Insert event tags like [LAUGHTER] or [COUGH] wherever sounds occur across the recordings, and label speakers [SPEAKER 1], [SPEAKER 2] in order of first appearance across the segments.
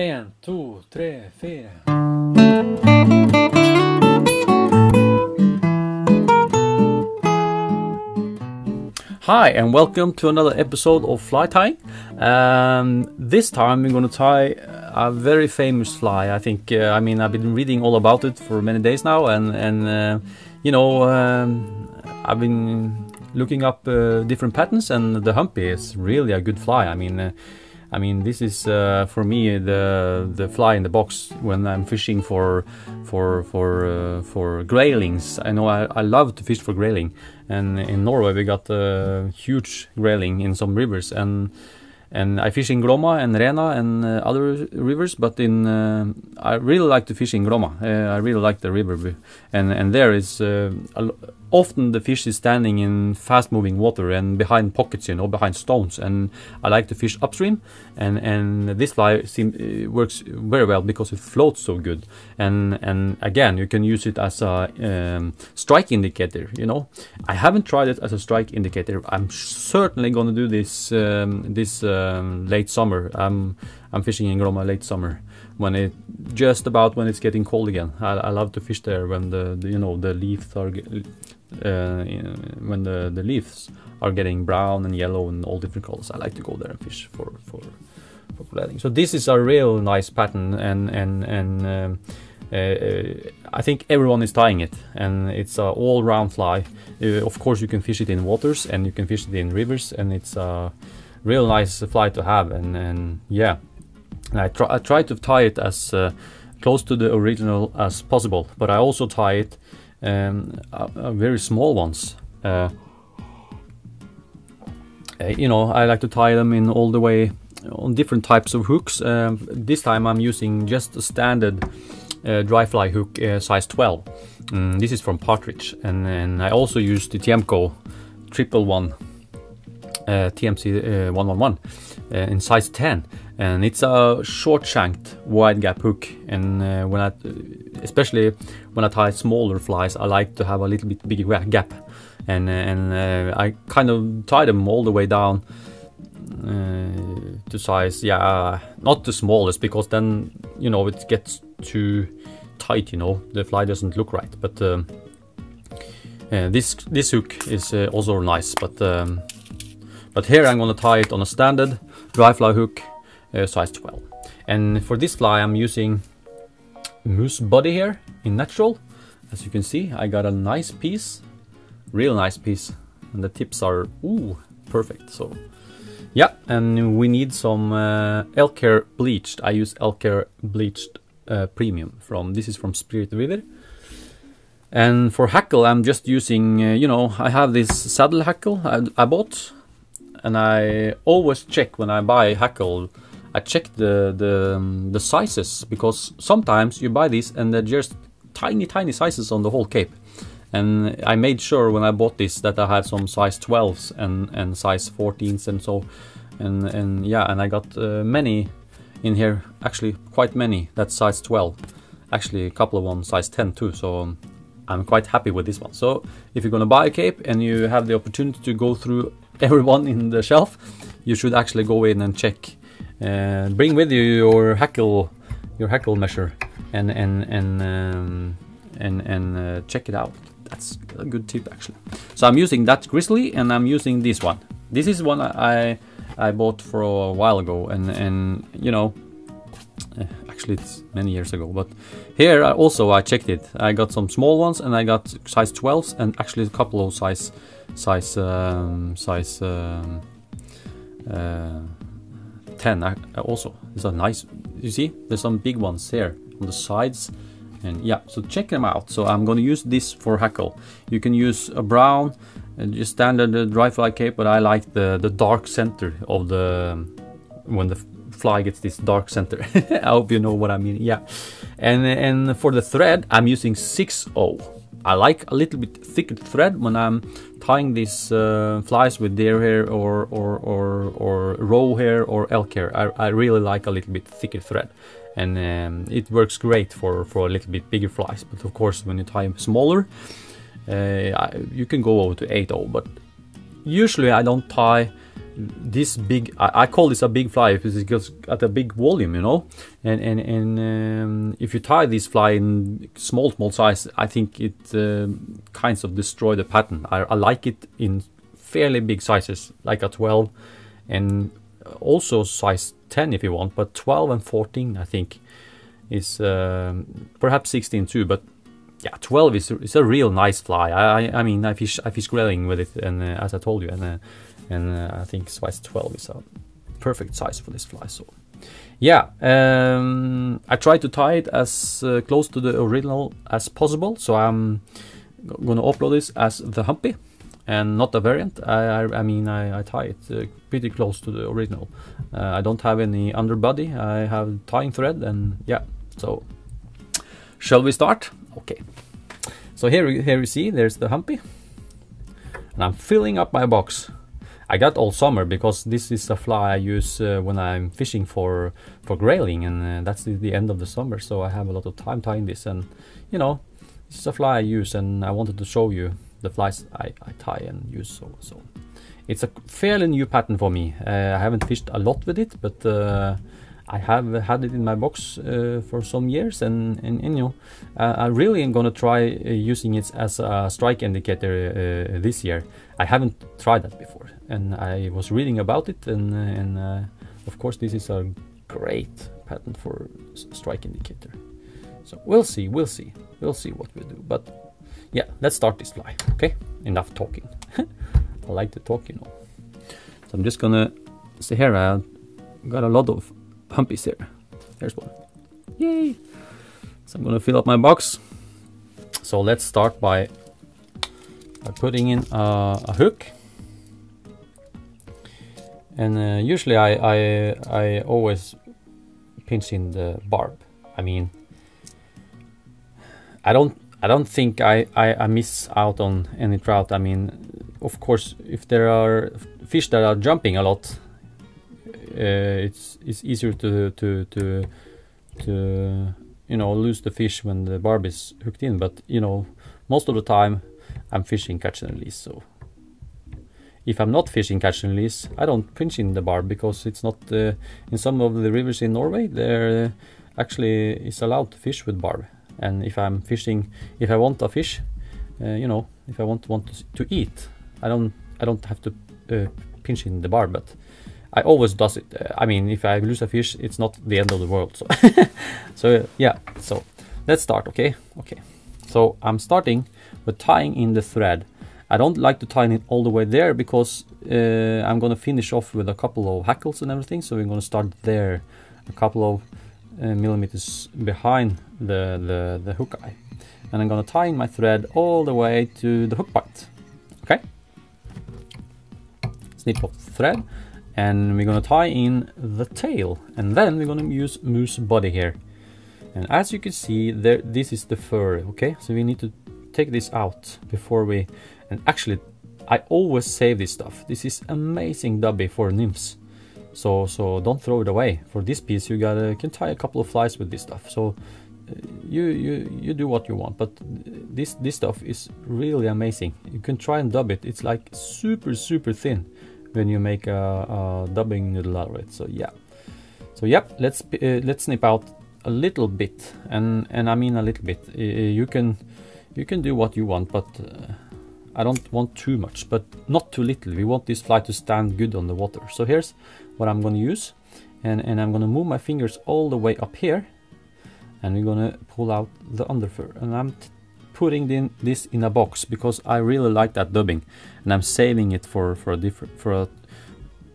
[SPEAKER 1] En, to, tre, fire. Hi, and welcome to another episode of Fly Tying. Um, this time we're going to tie a very famous fly. I think, uh, I mean, I've been reading all about it for many days now, and, and uh, you know, um, I've been looking up uh, different patterns, and the Humpy is really a good fly. I mean, uh, I mean, this is uh, for me the the fly in the box when I'm fishing for for for uh, for graylings. I know I, I love to fish for grayling, and in Norway we got a huge grayling in some rivers, and and I fish in Glomma and Rena and uh, other rivers. But in uh, I really like to fish in Glomma. Uh, I really like the river, and and there is uh, a often the fish is standing in fast moving water and behind pockets, you know, behind stones. And I like to fish upstream, and and this fly seem, uh, works very well because it floats so good. And and again, you can use it as a um, strike indicator. You know, I haven't tried it as a strike indicator. I'm certainly going to do this um, this um, late summer. I'm I'm fishing in Glomma late summer when it just about when it's getting cold again. I, I love to fish there when the, the you know the leaves are uh, when the the leaves are getting brown and yellow and all different colors. I like to go there and fish for for for grayling. So this is a real nice pattern and and and. Um, uh, I think everyone is tying it, and it's a all-round fly. Uh, of course, you can fish it in waters, and you can fish it in rivers, and it's a real nice fly to have. And, and yeah, I try I try to tie it as uh, close to the original as possible, but I also tie it um, uh, uh, very small ones. Uh, uh, you know, I like to tie them in all the way on different types of hooks. This time I'm using just a standard dry fly hook size 12. Mm, this is from Partridge, and, and I also use the Tiemco triple one TMC uh, 111 uh, in size 10 and it's a short shanked wide gap hook. And uh, when I especially when I tie smaller flies I like to have a little bit bigger gap. And uh, and uh, I kind of tie them all the way down uh, to size yeah not the smallest because then you know it gets too tight you know the fly doesn't look right. But um, uh, this this hook is uh, also nice but um, but here I'm gonna tie it on a standard dry fly hook uh, size 12 and for this fly I'm using moose body hair in natural. As you can see I got a nice piece real nice piece and the tips are ooh perfect. So yeah and we need some uh, elk hair bleached. I use elk hair bleached uh, premium from this is from Spirit River. And for hackle I'm just using uh, you know I have this saddle hackle I, I bought and I always check when I buy hackle. I check the the um, the sizes because sometimes you buy these and they're just tiny tiny sizes on the whole cape. And I made sure when I bought this that I had some size 12s and and size 14s and so and and yeah and I got uh, many in here actually quite many that's size 12 actually a couple of ones size 10 too so I'm quite happy with this one so if you're gonna buy a cape and you have the opportunity to go through [LAUGHS] everyone in the shelf, you should actually go in and check. Uh, bring with you your hackle, your hackle measure, and and and um, and and uh, check it out. That's a good tip actually. So I'm using that grizzly, and I'm using this one. This is one I I bought for a while ago, and and you know. uh, Actually, it's many years ago, but here I also I checked it. I got some small ones, and I got size 12s, and actually a couple of size size um, size um, uh, 10 uh, also it's a nice. You see there's some big ones here on the sides. And yeah so check them out. So i'm going to use this for hackle. You can use a brown uh, just standard uh, dry fly cape but i like the the dark center of the um, when the fly gets this dark center. [LAUGHS] I hope you know what i mean. Yeah. And and for the thread i'm using 6-0 I like a little bit thicker thread when I'm tying these uh, flies with deer hair or or or, or roe hair or elk hair. I, I really like a little bit thicker thread, and um, it works great for for a little bit bigger flies. But of course, when you tie them smaller, uh, you can go over to 8 But usually, I don't tie this big I, I, call this a big fly because it goes at a big volume you know? And and and um, if you tie this fly in small small size i think it uh, kinds of destroy the pattern. I, I, like it in fairly big sizes like a 12 and also size 10 if you want but 12 and 14 i think is um, perhaps 16 too but yeah 12 is, is a real nice fly. I i mean i fish i fish grayling with it and uh, as i told you and uh, and uh, I think size 12 is a perfect size for this fly. So yeah, um, I try to tie it as uh, close to the original as possible. So I'm gonna upload this as the Humpy and not a variant. I, I, I mean, I, I, tie it uh, pretty close to the original. Uh, I don't have any underbody. I have tying thread and yeah. So shall we start? Okay. So here, here you see, there's the Humpy. And I'm filling up my box I got all summer because this is a fly I use uh, when I'm fishing for for grayling and uh, that's the, the, end of the summer so I have a lot of time tying this and you know this is a fly I use and I wanted to show you the flies I, I tie and use so so. It's a fairly new pattern for me. Uh, I haven't fished a lot with it but uh, I have had it in my box uh, for some years, and, and, and you know, uh, I really am gonna try uh, using it as a strike indicator this year. I haven't tried that before, and I was reading about it, and, and uh, of course, this is a great pattern for strike indicator. So we'll see, we'll see, we'll see what we do. But yeah, let's start this fly. Okay, enough talking. [LAUGHS] I like to talk, you know. So I'm just gonna see here. I got a lot of humpies here. There's one. Yay! So I'm gonna fill up my box. So let's start by, by putting in a, a hook. And uh, usually I, I, I always pinch in the barb. I mean, I don't I don't think I, I, I, miss out on any trout. I mean, of course, if there are fish that are jumping a lot, uh, it's it's easier to to to to you know lose the fish when the barb is hooked in. But you know, most of the time I'm fishing catch and release. So if I'm not fishing catch and release, I don't pinch in the barb because it's not uh, in some of the rivers in Norway. There uh, actually is allowed to fish with barb. And if I'm fishing, if I want a fish, uh, you know, if I want want to, eat, I don't I don't have to uh, pinch in the barb, but I always does it. Uh, I mean, if I lose a fish, it's not the end of the world. So, [LAUGHS] so yeah. So let's start. Okay. Okay. So I'm starting with tying in the thread. I don't like to tie it all the way there because uh, I'm gonna finish off with a couple of hackles and everything. So we're gonna start there, a couple of uh, millimeters behind the, the the hook eye, and I'm gonna tie in my thread all the way to the hook point. Okay. Snip off the thread and we're gonna tie in the tail and then we're gonna use moose body hair and as you can see there this is the fur okay so we need to take this out before we and actually I always save this stuff. This is amazing dubbing for nymphs. So so don't throw it away. For this piece you gotta can tie a couple of flies with this stuff. So uh, you you you do what you want. But this this stuff is really amazing. You can try and dub it. It's like super super thin when you make a, a dubbing noodle out of it. So yeah. So yep, let's uh, let's snip out a little bit, and and I mean a little bit. You can you can do what you want, but uh, I don't want too much, but not too little. We want this fly to stand good on the water. So here's what I'm going to use, and and I'm going to move my fingers all the way up here, and we're going to pull out the underfur, and I'm putting in this in a box because I really like that dubbing and I'm saving it for, for a different for a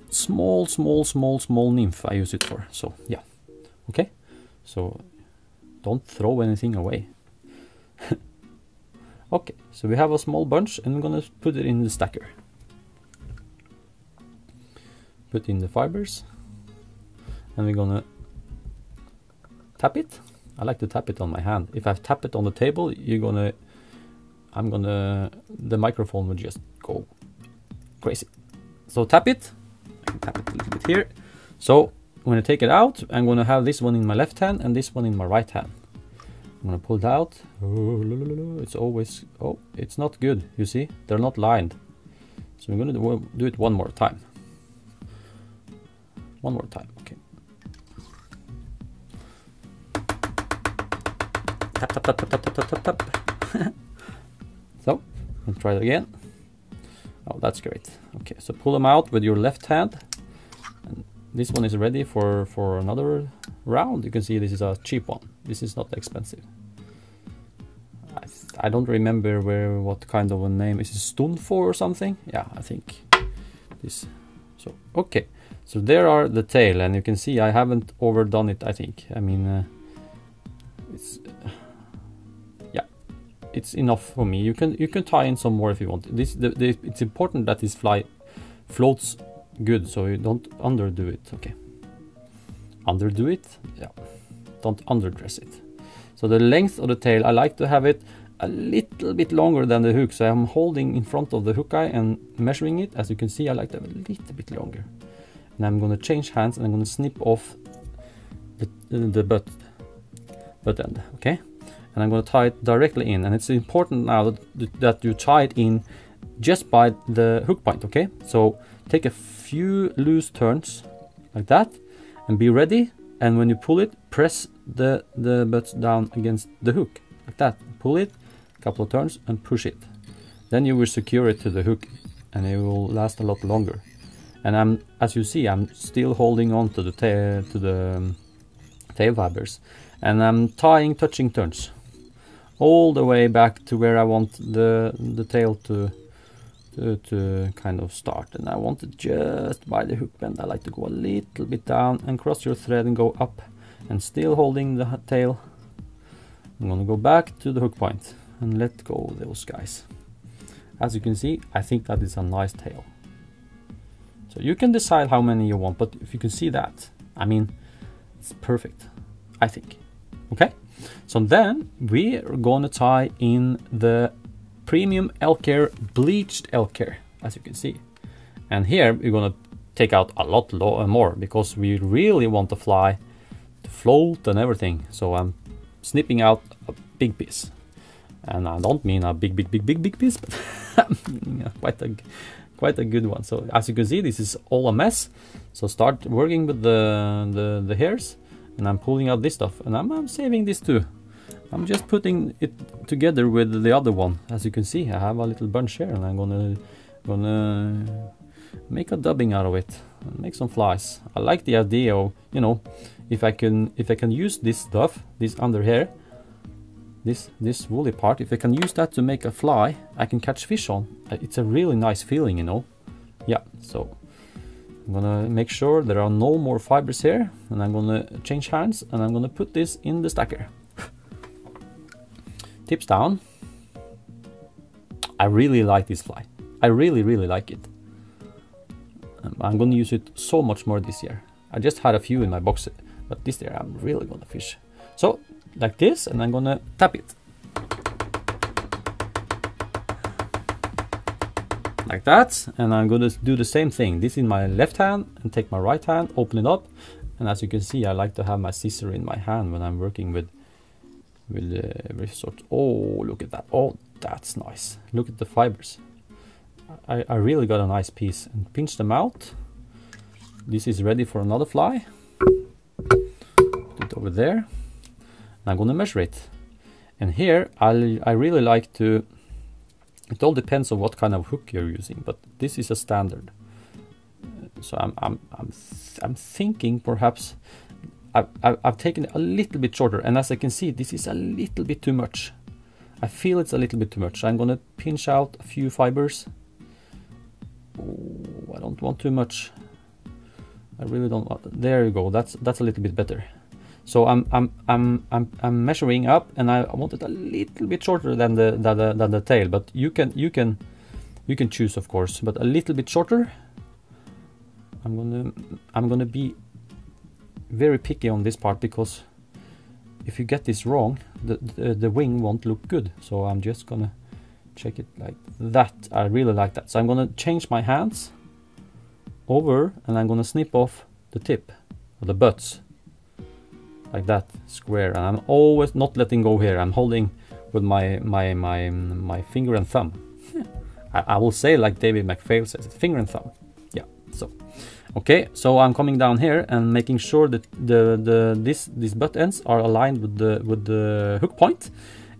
[SPEAKER 1] small small small small nymph I use it for. So yeah. Okay? So don't throw anything away [LAUGHS] okay so we have a small bunch and I'm gonna put it in the stacker put in the fibers and we're gonna tap it I like to tap it on my hand. If I tap it on the table, you're gonna, I'm gonna, the microphone will just go crazy. So tap it, tap it a little bit here. So I'm gonna take it out. I'm gonna have this one in my left hand and this one in my right hand. I'm gonna pull it out. It's always, oh, it's not good. You see, they're not lined. So I'm gonna do, it one more time. one more time. Okay. Tap tap tap tap tap tap tap tap. [LAUGHS] so, let's try it again. Oh, that's great. Okay, so pull them out with your left hand. And this one is ready for for another round. You can see this is a cheap one. This is not expensive. I, I don't remember where what kind of a name is it Stonfo or something? Yeah, I think this. So okay, so there are the tail, and you can see I haven't overdone it. I think. I mean, uh, it's uh, yeah, it's enough for me. You can you can tie in some more if you want. This the, the, it's important that this fly floats good, so you don't underdo it. Okay, underdo it. Yeah, don't underdress it. So the length of the tail, I like to have it a little bit longer than the hook. So I'm holding in front of the hook eye and measuring it. As you can see, I like to have a little bit longer. And I'm gonna change hands and I'm gonna snip off the, the butt, butt end, okay? And I'm gonna tie it directly in. And it's important now that, that you tie it in just by the hook point, okay? So take a few loose turns like that and be ready. And when you pull it, press the, the butt down against the hook like that. Pull it, a couple of turns and push it. Then you will secure it to the hook and it will last a lot longer. And I'm, as you see, I'm still holding on to the tail, to the um, tail fibers and I'm tying touching turns all the way back to where I want the, the tail to, to, to kind of start. And I want it just by the hook bend. I like to go a little bit down and cross your thread and go up and still holding the tail. I'm gonna go back to the hook point and let go of those guys. As you can see, I think that is a nice tail. So you can decide how many you want, but if you can see that, I mean, it's perfect, I think. Okay, so then we are gonna tie in the premium elk hair bleached elk hair, as you can see. And here we're gonna take out a lot uh, more because we really want to fly float and everything. So I'm snipping out a big piece. And I don't mean a big, big, big, big, big piece, [LAUGHS] but quite a quite a good one. So as you can see, this is all a mess. So start working with the, the, the hairs and I'm pulling out this stuff and I'm, I'm saving this too. I'm just putting it together with the other one. As you can see, I have a little bunch here and I'm gonna, gonna make a dubbing out of it make some flies. I like the idea of, you know, if I can if I can use this stuff, this under here, this this woolly part, if I can use that to make a fly, I can catch fish on. Uh, it's a really nice feeling, you know. Yeah, so I'm gonna make sure there are no more fibers here, and I'm gonna change hands, and I'm gonna put this in the stacker. [SIGHS] Tips down. I really like this fly. I really, really like it. Um, I'm gonna use it so much more this year. I just had a few in my box but this there I'm really gonna fish. So like this and I'm gonna tap it. Like that and I'm gonna do the same thing. This in my left hand and take my right hand, open it up and as you can see I like to have my scissor in my hand when I'm working with with uh, every sort. Oh look at that. Oh that's nice. Look at the fibers. I, I really got a nice piece and pinch them out. This is ready for another fly over there. I'm gonna measure it. And here I I really like to. It all depends on what kind of hook you're using, but this is a standard. So I'm I'm I'm th I'm thinking perhaps I've, I've taken it a little bit shorter, and as I can see, this is a little bit too much. I feel it's a little bit too much. I'm gonna pinch out a few fibers. I don't want too much. I really don't want. There you go. That's that's a little bit better. So I'm I'm I'm I'm, I'm measuring up, and I want it a little bit shorter than the, than the than the tail. But you can you can you can choose, of course, but a little bit shorter. I'm gonna I'm gonna be very picky on this part because if you get this wrong, the, the the wing won't look good. So I'm just gonna check it like that. I really like that. So I'm gonna change my hands over, and I'm gonna snip off the tip or the butts like that square and I'm always not letting go here I'm holding with my my my my finger and thumb [LAUGHS] I, I, will say like Davie McPhail says finger and thumb yeah so Okay, so I'm coming down here and making sure that the the this these butt ends are aligned with the with the hook point,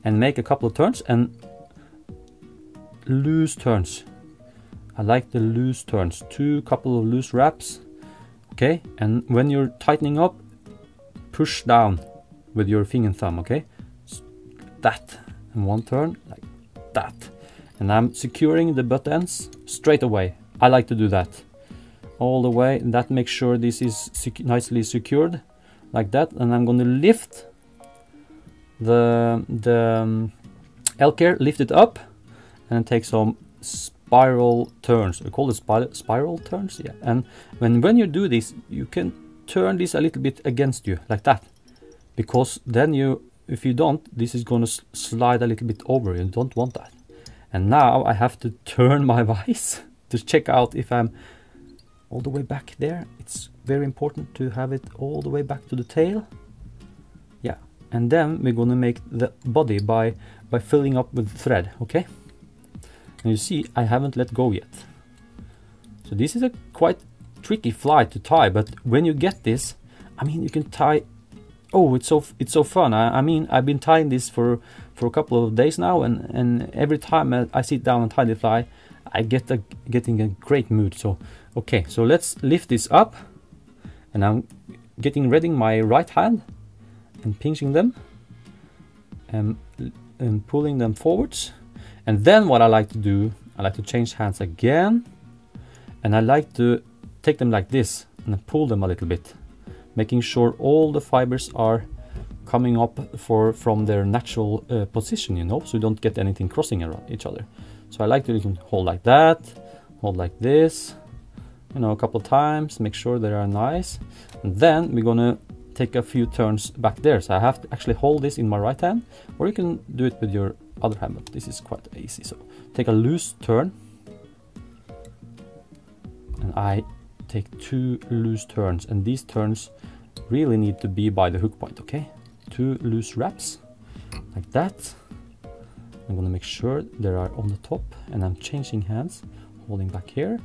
[SPEAKER 1] and make a couple of turns and loose turns. I like the loose turns. Two couple of loose wraps. Okay, and when you're tightening up, push down with your finger and thumb. Okay, that and one turn like that, and I'm securing the butt ends straight away. I like to do that all the way. That makes sure this is sec nicely secured like that, and I'm to lift the the um, lift it up, and take some spiral turns. We call it spir spiral turns, yeah. And when when you do this, you can turn this a little bit against you like that, because then you, if you don't, this is going to slide a little bit over. You don't want that. And now I have to turn my [LAUGHS] vise to check out if I'm all the way back there. It's very important to have it all the way back to the tail. Yeah, and then we're gonna make the body by by filling up with thread. Okay. And you see, I haven't let go yet. So this is a quite tricky fly to tie, but when you get this, I mean, you can tie. Oh, it's so it's so fun. I, I mean, I've been tying this for for a couple of days now, and and every time I, I sit down and tie the fly, I get a getting a great mood. So okay, so let's lift this up, and I'm getting ready my right hand and pinching them and and pulling them forwards and then what I like to do, I like to change hands again. And I like to take them like this and pull them a little bit. Making sure all the fibers are coming up for from their natural uh, position, you know, so you don't get anything crossing around each other. So I like to hold like that, hold like this, you know, a couple times, make sure they are nice. And then we're gonna take a few turns back there. So I have to actually hold this in my right hand, or you can do it with your other hand, but this is quite easy. So take a loose turn, and I take two loose turns, and these turns really need to be by the hook point, okay? Two loose wraps, like that. I'm gonna make sure they are on the top, and I'm changing hands, holding back here,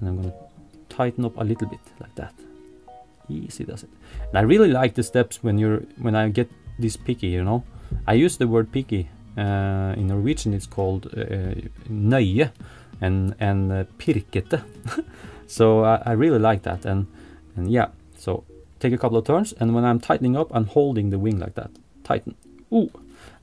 [SPEAKER 1] and I'm gonna tighten up a little bit, like that. Easy does it. And I really like the steps when you're when I get this picky, you know. I use the word picky uh, in Norwegian, it's called uh, nøye and and uh, pirkete. [LAUGHS] so I, really like that, and and yeah. So take a couple of turns, and when I'm tightening up, I'm holding the wing like that. Tighten. Ooh,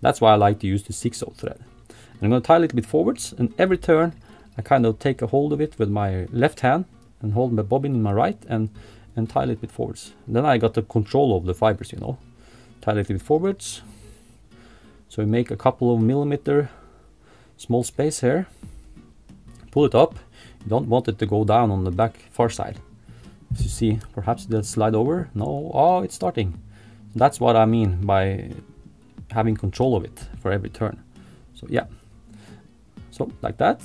[SPEAKER 1] that's why I like to use the six-0 thread. And I'm going to tie a little bit forwards, and every turn I kind of take a hold of it with my left hand and hold my bobbin in my right, and and tie it a little bit forwards. And then I got the control of the fibers, you know. Tie a little bit forwards, so we make a couple of millimeter small space here. Pull it up. Don't want it to go down on the back far side. As you see, perhaps they'll slide over. No, oh, it's starting. That's what I mean by having control of it for every turn. So yeah, so like that.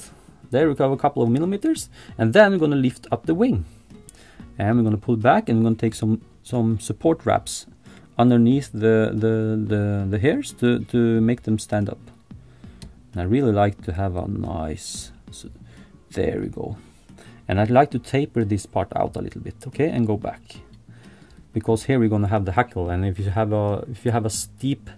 [SPEAKER 1] There we have a couple of millimeters, and then we're going to lift up the wing, and we're going to pull back, and we're to take some some support wraps underneath the, the, the, the hairs to, to make them stand up. And I really like to have a nice, there we go. And I'd like to taper this part out a little bit, okay, and go back. Because here we're gonna have the hackle, and if you have a if you have a steep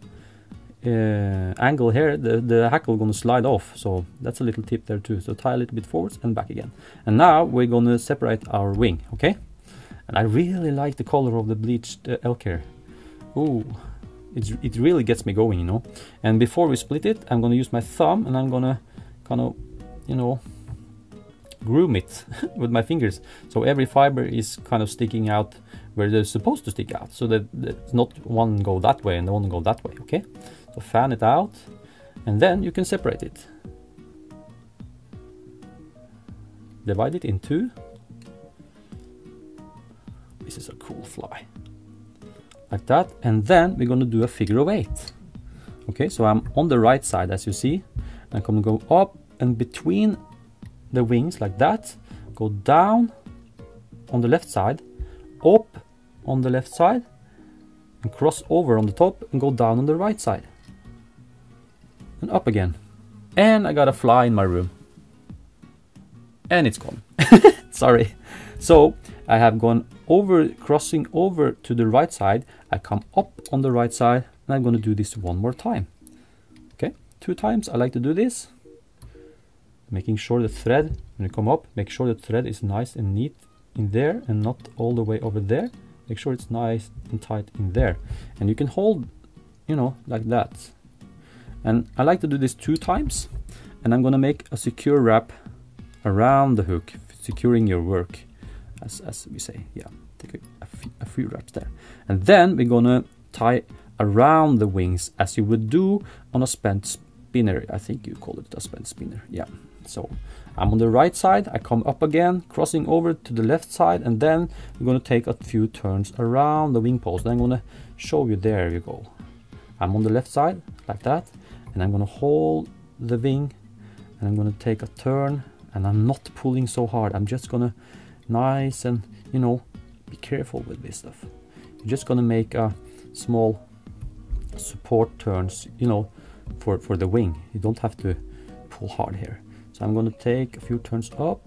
[SPEAKER 1] uh, angle here, the, the hackle gonna slide off. So that's a little tip there too. So tie a little bit forwards and back again. And now we're gonna separate our wing, okay? And I really like the color of the bleached uh, elk hair. Ooh, it, it really gets me going, you know. And before we split it, I'm gonna use my thumb and I'm gonna kind of, you know, groom it [LAUGHS] with my fingers. So every fiber is kind of sticking out where they're supposed to stick out. So that, that not one go that way and the one go that way, okay? So fan it out and then you can separate it. Divide it in two. This is a cool fly like that and then we're going to do a figure of eight okay so I'm on the right side as you see I'm going to go up and between the wings like that go down on the left side up on the left side and cross over on the top and go down on the right side and up again and I got a fly in my room and it's gone [LAUGHS] sorry so I have gone over, crossing over to the right side. I come up on the right side and I'm going to do this one more time. Okay, two times I like to do this. Making sure the thread, when you come up, make sure the thread is nice and neat in there and not all the way over there. Make sure it's nice and tight in there. And you can hold, you know, like that. And I like to do this two times. And I'm to make a secure wrap around the hook, securing your work, as, as we say. Yeah, take a, a few wraps there. And then we're to tie around the wings as you would do on a spent spinner. I think you call it a spent spinner. Yeah. So I'm on the right side, I come up again, crossing over to the left side, and then we're going to take a few turns around the wing post. Then I'm going to show you, there you go. I'm on the left side, like that, and I'm going to hold the wing, and I'm going to take a turn, and I'm not pulling so hard. I'm just going to nice and, you know, be careful with this stuff. You're just going to make a small support turns, you know, for, for the wing. You don't have to pull hard here. So I'm going to take a few turns up.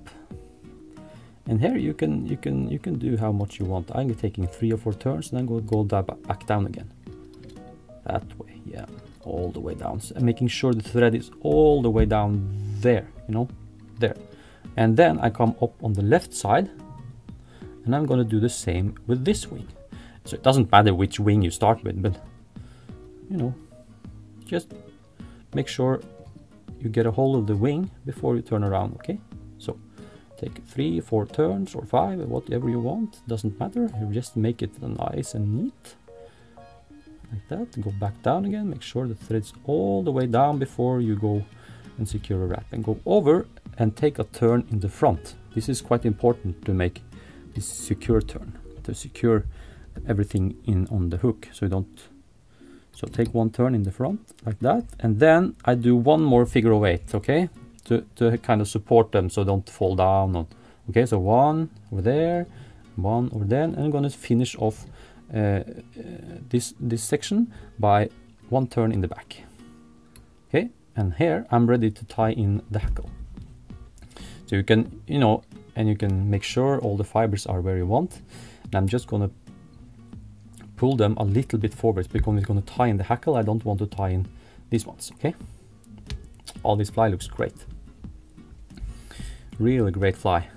[SPEAKER 1] And here you can you can you can do how much you want. I'm taking three or four turns and then go go back down again. That way, yeah, all the way down. So making sure the thread is all the way down there, you know, there. And then I come up on the left side and I'm going to do the same with this wing. So it doesn't matter which wing you start with, but you know, just make sure you get a hold of the wing before you turn around, okay? So take three, four turns or five, whatever you want, doesn't matter. You just make it nice and neat. Like that, go back down again, make sure the thread's all the way down before you go and secure a wrap. And go over and take a turn in the front. This is quite important to make this secure turn, to secure everything in on the hook so you don't so take one turn in the front like that. And then I do one more figure of eight, okay? To, to kind of support them so don't fall down. On. Okay, so one over there, one over there. And I'm to finish off uh, uh, this, this section by one turn in the back. Okay, and here I'm ready to tie in the hackle. So you can, you know, and you can make sure all the fibers are where you want. And I'm just to pull them a little bit forward because it's going to tie in the hackle. I don't want to tie in these ones, okay? All this fly looks great. Really great fly.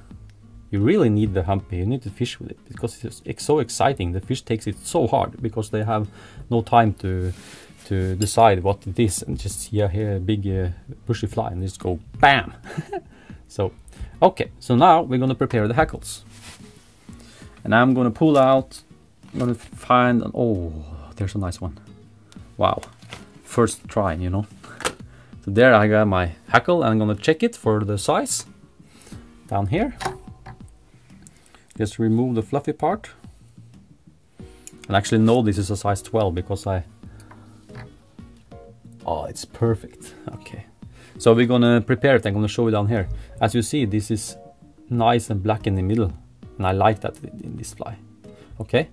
[SPEAKER 1] You really need the humpy, you need to fish with it because it's so exciting. The fish takes it so hard because they have no time to to decide what it is and just see here a big uh, bushy fly and just go BAM! [LAUGHS] so, okay, so now we're going to prepare the hackles. And I'm going to pull out I'm gonna find an, oh there's a nice one. Wow. First try you know. So there I got my hackle. And I'm gonna check it for the size. Down here. Just remove the fluffy part. And actually know this is a size 12 because I oh it's perfect. Okay. So we're gonna prepare it. I'm gonna show you down here. As you see this is nice and black in the middle. And I like that in this fly. Okay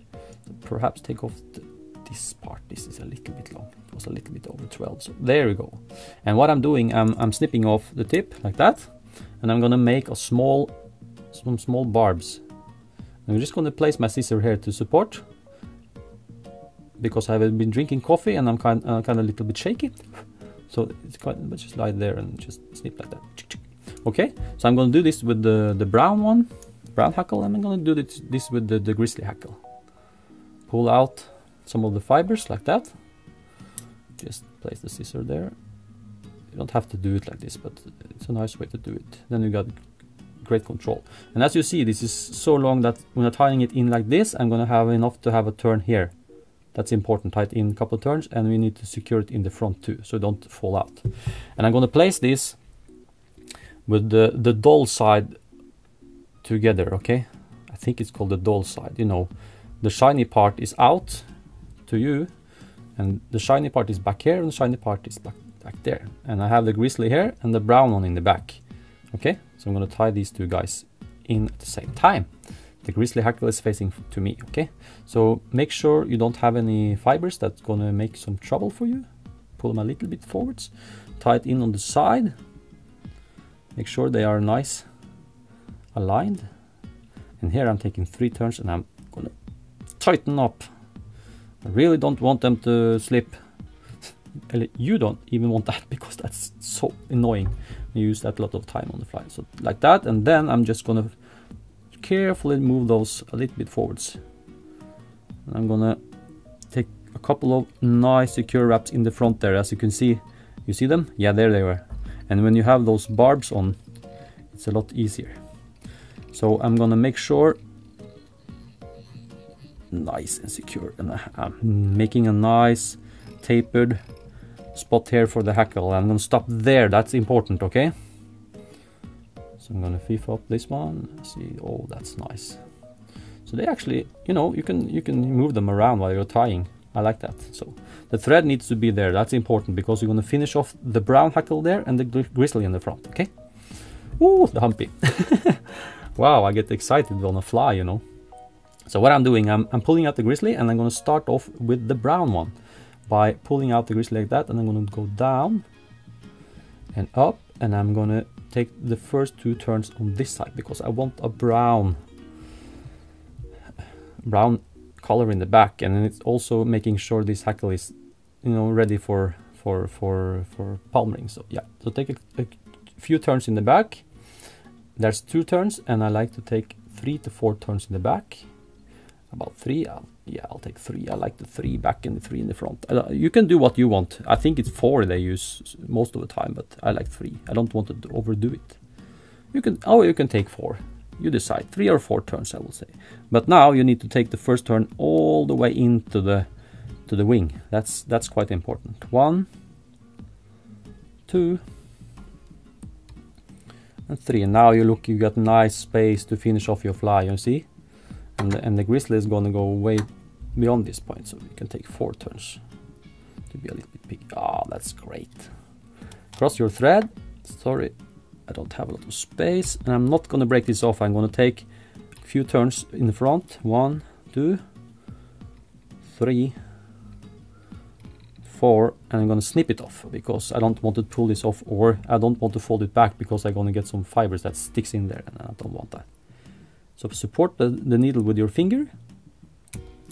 [SPEAKER 1] perhaps take off the, this part. This is a little bit long. It was a little bit over 12. So there we go. And what I'm doing, I'm, I'm snipping off the tip like that. And I'm gonna make a small, some small barbs. I'm just gonna place my scissor here to support because I've been drinking coffee and I'm kind, uh, kind of a little bit shaky. [LAUGHS] So it's quite, but just lie there and just snip like that. Okay, so I'm gonna do this with the, the brown one, brown hackle, and I'm gonna do this, this with the, the grizzly hackle pull out some of the fibers like that. Just place the scissor there. You don't have to do it like this, but it's a nice way to do it. Then you got great control. And as you see, this is so long that when I'm tying it in like this, I'm gonna have enough to have a turn here. That's important, tie it in a couple of turns, and we need to secure it in the front too, so don't fall out. And I'm gonna place this with the, the dull side together, okay? I think it's called the doll side, you know, the shiny part is out to you and the shiny part is back here and the shiny part is back, back there. And I have the grizzly here and the brown one in the back. Okay? So I'm gonna tie these two guys in at the same time. The grizzly hackle is facing to me okay? So make sure you don't have any fibers that's gonna make some trouble for you. Pull them a little bit forwards. Tie it in on the side. Make sure they are nice aligned. And here I'm taking three turns and I'm tighten up. I really don't want them to slip. [LAUGHS] You don't even want that [LAUGHS] because that's so annoying. You use that a lot of time on the fly. So like that and then I'm just gonna carefully move those a little bit forwards. I'm gonna take a couple of nice secure wraps in the front there as you can see. You see them? Yeah there they were. And when you have those barbs on it's a lot easier. So I'm gonna make sure nice and secure and I'm making a nice tapered spot here for the hackle. I'm gonna stop there. That's important okay? So I'm gonna fiff up this one. See. Oh that's nice. So they actually you know you can you can move them around while you're tying. I like that. So the thread needs to be there. That's important because you're gonna finish off the brown hackle there and the grizzly in the front okay? Ooh, the humpy. [LAUGHS] Wow I get excited on a fly you know so what I'm doing I'm, I'm pulling out the grizzly and I'm gonna start off with the brown one by pulling out the grizzly like that and I'm going to go down and up and I'm going to take the first two turns on this side because I want a brown brown color in the back and it's also making sure this hackle is you know ready for for for for palming so yeah so take a, a few turns in the back. There's two turns and I like to take three to four turns in the back about three I'll yeah, I'll take three. I like the three back and the three in the front. Uh, you can do what you want. I think it's four they use most of the time, but I like three. I don't want to overdo it. You can, oh, you can take four. You decide, three or four turns, I will say. But now you need to take the first turn all the way into the to the wing. That's that's quite important. One, two, and three. And now you look, you got nice space to finish off your fly. You see and the, and the grizzly is gonna go way beyond this point so we can take four turns to be a little bit big. Ah oh, that's great. Cross your thread. Sorry I don't have a lot of space and I'm not gonna break this off. I'm gonna take a few turns in the front. One two three four and I'm gonna snip it off because I don't want to pull this off or I don't want to fold it back because I'm gonna get some fibers that sticks in there and I don't want that so support the, the needle with your finger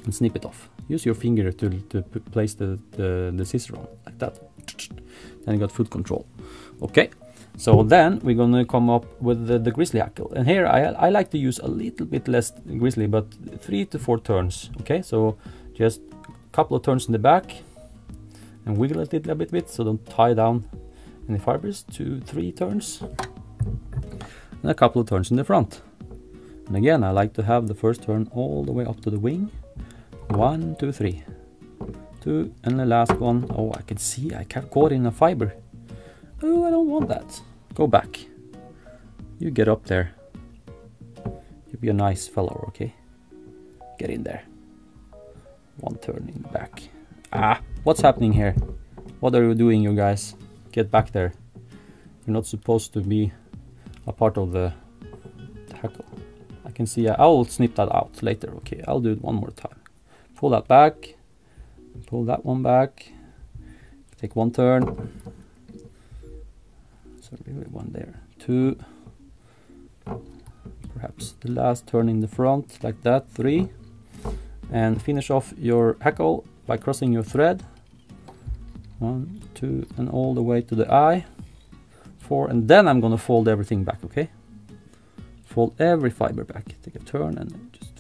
[SPEAKER 1] and snip it off. Use your finger to, to place the, the, the scissor on, like that. Then you got foot control. Okay, so then we're gonna come up with the, the grizzly hackle. And here I, I like to use a little bit less grizzly, but three to four turns. Okay, so just a couple of turns in the back and wiggle it a little bit, bit so don't tie down any fibers. Two, three turns. And a couple of turns in the front. And again, I like to have the first turn all the way up to the wing. One, two, three. Two, and the last one. Oh, I can see I got caught in a fiber. Oh, I don't want that. Go back. You get up there. You be a nice fellow, okay? Get in there. One turn in the back. Ah, what's happening here? What are you doing, you guys? Get back there. You're not supposed to be a part of the hackle can see I'll snip that out later. Okay, I'll do it one more time. Pull that back, pull that one back, take one turn. So really one there, two, perhaps the last turn in the front like that, three, and finish off your hackle by crossing your thread. One, two, and all the way to the eye. Four, and then I'm gonna fold everything back, okay? Fold every fiber back. Take a turn and just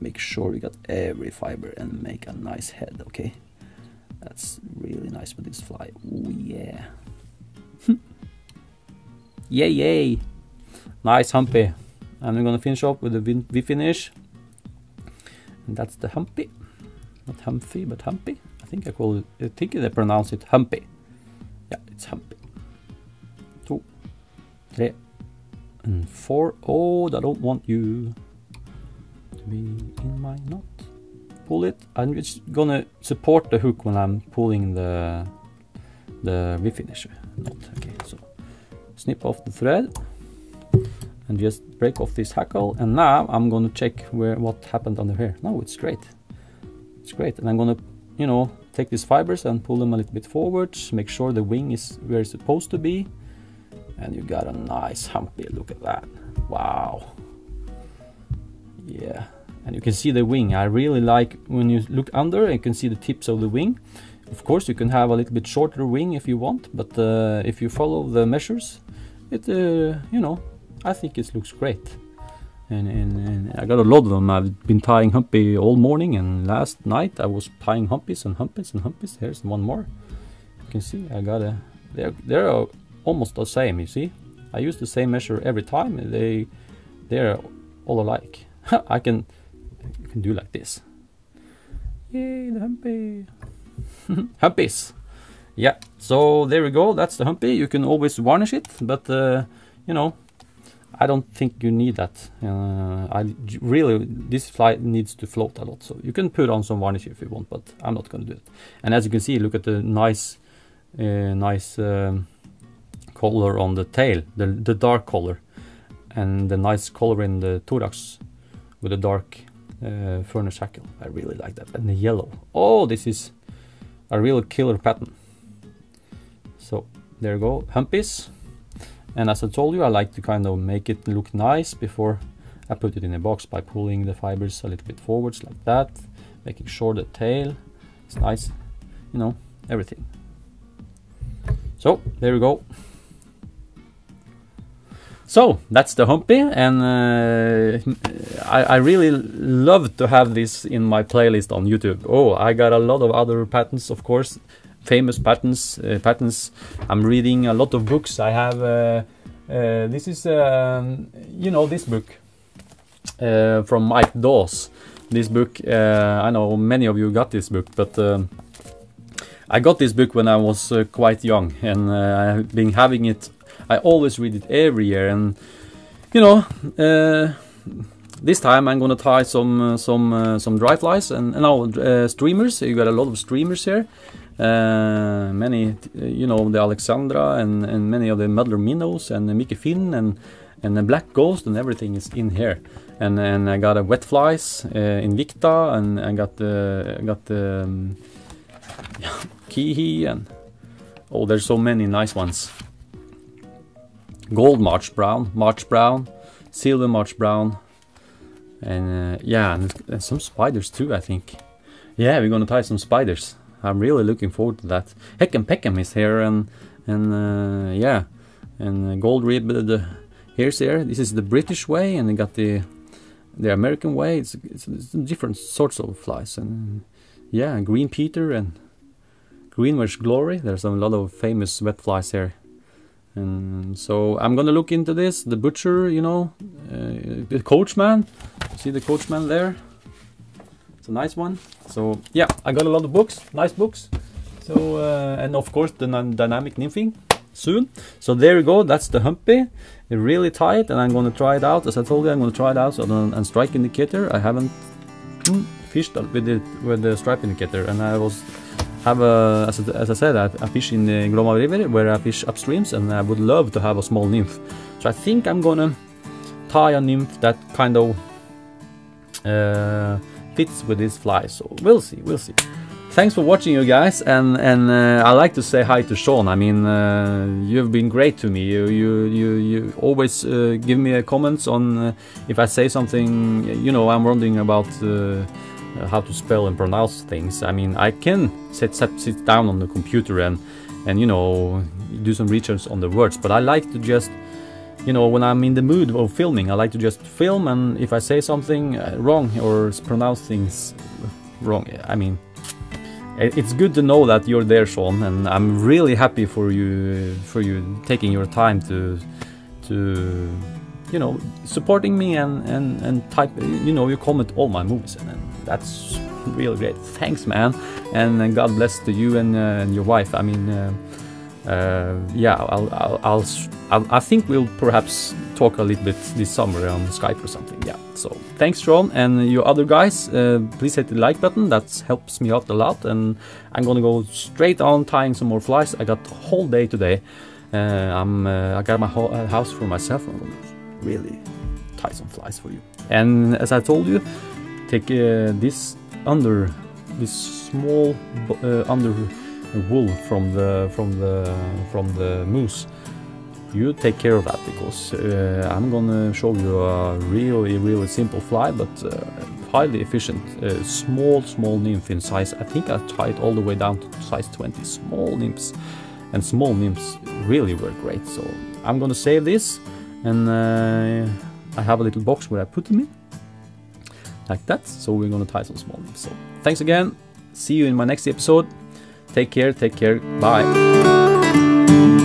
[SPEAKER 1] make sure we got every fiber and make a nice head okay? That's really nice with this fly. Oh yeah. [LAUGHS] Yay yay. Nice humpy. And I'm gonna finish off with the V finish. And that's the humpy. Not humpy but humpy. I think I call it I think they pronounce it humpy. Yeah it's humpy. Two three and four. Oh, I don't want you to be in my knot. Pull it. I'm just gonna support the hook when I'm pulling the the V-finisher knot. Okay, so snip off the thread and just break off this hackle. And now I'm gonna check where what happened under here. No, it's great. It's great. And I'm gonna, you know, take these fibers and pull them a little bit forward. Make sure the wing is where it's supposed to be and you got a nice humpy look at that. Wow. Yeah. And you can see the wing. I really like when you look under you can see the tips of the wing. Of course you can have a little bit shorter wing if you want but uh, if you follow the measures it uh, you know I think it looks great. And, and, and, I got a lot of them. I've been tying humpy all morning and last night I was tying humpies and humpies and humpies here's one more. You can see I got a they're, they're almost the same you see? I use the same measure every time they they're all alike. [LAUGHS] I can you can do like this. Yay the humpy. [LAUGHS] Humpies. Yeah so there we go. That's the humpy. You can always varnish it but uh, you know I don't think you need that. Uh, I really this fly needs to float a lot, so you can put on some varnish if you want, but I'm not going to do it. And as you can see, look at the nice, uh, nice um, color on the tail, the the dark color, and the nice color in the thorax with the dark uh, furnace hackle. I really like that, and the yellow. Oh, this is a real killer pattern. So there you go, humpies. And as I told you, I like to kind of make it look nice before I put it in a box by pulling the fibers a little bit forwards like that, making sure the tail is nice, you know, everything. So there we go. So that's the Humpy, and uh, I, I, really love to have this in my playlist on YouTube. Oh, I got a lot of other patterns, of course, famous patterns. Uh, patterns. I'm reading a lot of books. I have. Uh, uh, this is, um, you know, this book uh, from Mike Dawes. This book. Uh, I know many of you got this book, but. Um, I got this book when I was quite young, and I've been having it. I always read it every year, and you know, this time I'm gonna tie some uh, some uh, some dry flies and, and now uh, streamers. You got a lot of streamers here, uh, many, you know, the Alexandra and, and many of the Muddler Minnows and the Mickey Finn and and the Black Ghost and everything is in here. And and I got a wet flies uh, Invicta and I got the got the um, [LAUGHS] Kihi and oh, there's so many nice ones. Gold March Brown, March Brown, Silver March Brown, and uh, yeah, and, and some spiders too. I think. Yeah, we're gonna tie some spiders. I'm really looking forward to that. Heckham Peckham is here and and uh, yeah, and uh, gold rib the hare's ear. This is the British way, and they got the the American way. It's, it's, it's different sorts of flies, and yeah, green Peter and Greenwell's Glory. There's a lot of famous wet flies here. And so I'm gonna look into this. The butcher, you know, uh, the coachman. See the coachman there. It's a nice one. So yeah, I got a lot of books, nice books. So uh, and of course the dynamic nymphing soon. So there you go. That's the humpy. It's really tight, and I'm gonna try it out. As I told you, I'm gonna try it out. So and strike indicator. I haven't mm, fished with it with the strike indicator, and I was have a as, as I said, I, fish in the Glomma River where I fish upstreams, and I would love to have a small nymph. So I think I'm gonna tie a nymph that kind of. Uh, fits with this fly. So we'll see, we'll see. Thanks for watching, you guys, and and uh, I like to say hi to Sean. I mean, uh, you've been great to me. You you you, you always uh, give me comments on uh, if I say something. You know, I'm wondering about uh, how to spell and pronounce things. I mean, I can sit, sit down on the computer and and you know do some research on the words, but I like to just you know, when I'm in the mood of filming, I like to just film, and if I say something uh, wrong or pronounce things wrong, I mean, it's good to know that you're there, Sean, and I'm really happy for you for you taking your time to to you know supporting me and and and type you know you comment all my movies and, and that's really great. Thanks, man, and God bless to you and, uh, and your wife. I mean. Uh, uh, yeah, I'll, I'll, I'll, I'll, i think we'll perhaps talk a little bit this summer on Skype or something. Yeah. So thanks, Sean, and you other guys. Uh, please hit the like button. That helps me out a lot. And I'm gonna go straight on tying some more flies. I got the whole day today. Uh, I'm uh, I got my whole uh, house for myself. I'm gonna really tie some flies for you. And as I told you, take uh, this under this small under wool from the from the from the moose. You take care of that because uh, I'm gonna show you a really really simple fly but uh, highly efficient uh, small small nymph in size. I think I tried all the way down to size 20 small nymphs and small nymphs really work great. So I'm gonna save this and uh, I have a little box where I put them in like that. So we're gonna tie some small nymphs so thanks again. See you in my next episode. Take care take care. Bye